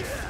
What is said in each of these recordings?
Yeah!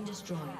Been destroyed.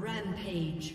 Rampage.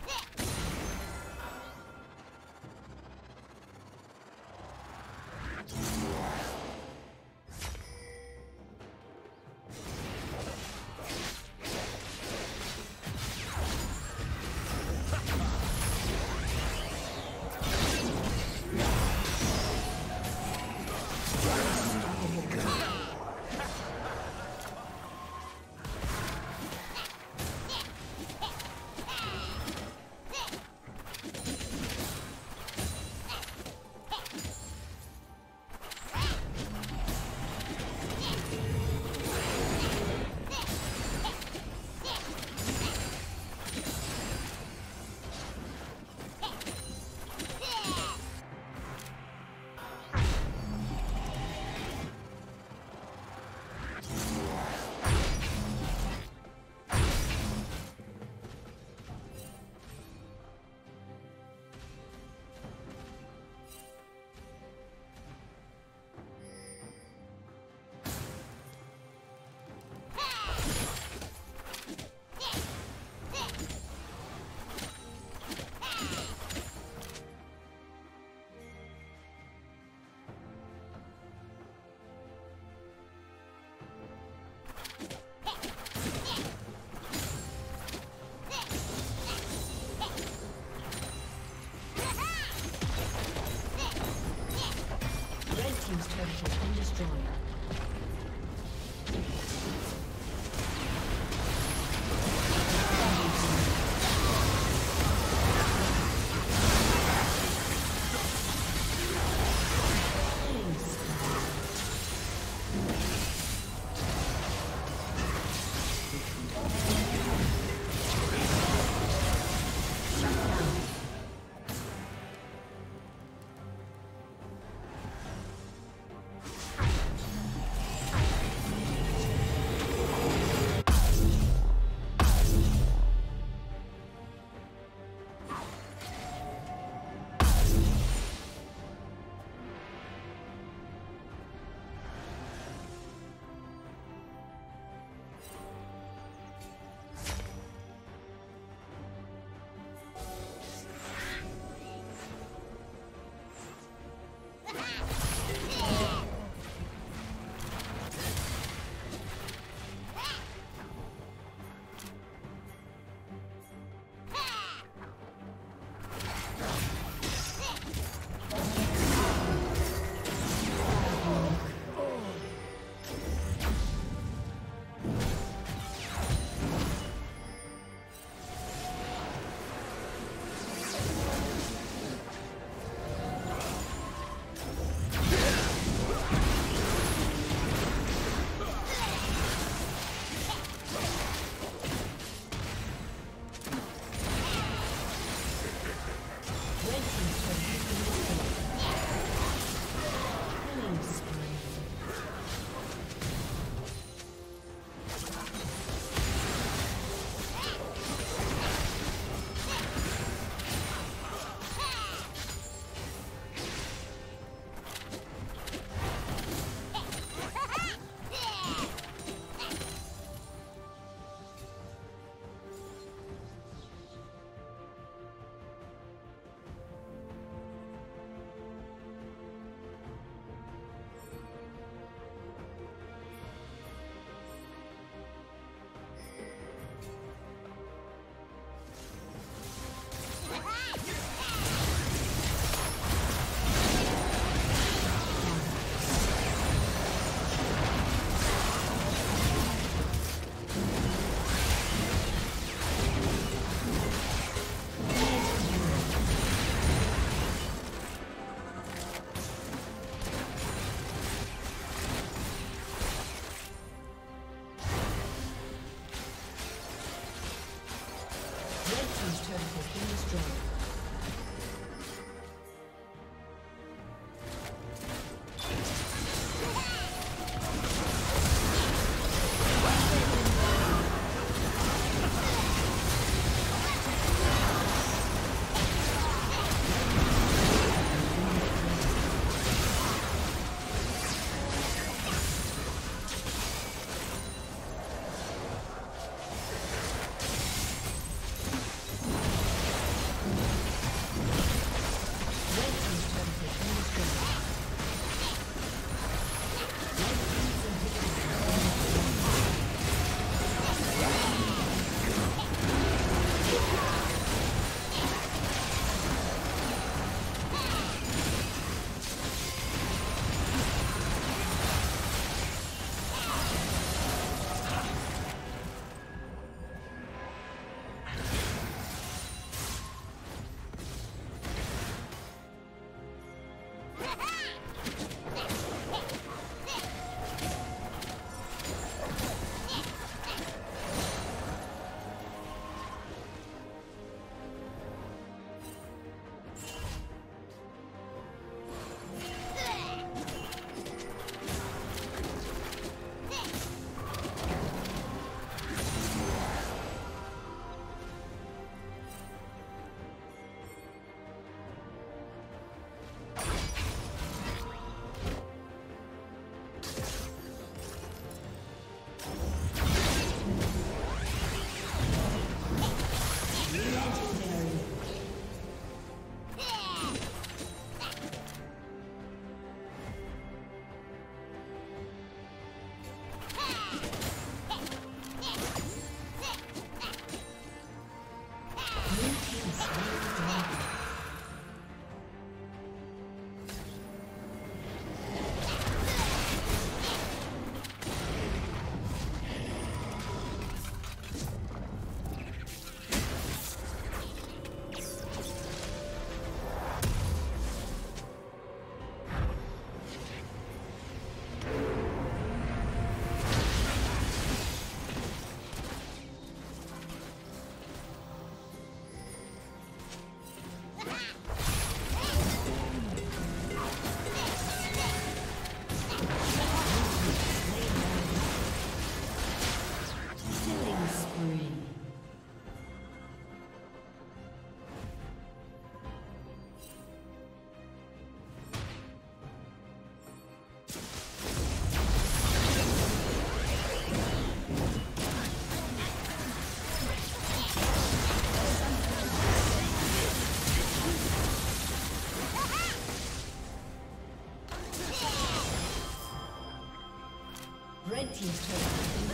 Team's turret has been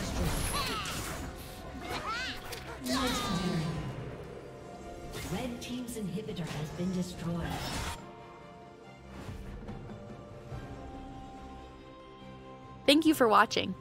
destroyed. Red team's inhibitor has been destroyed. Thank you for watching.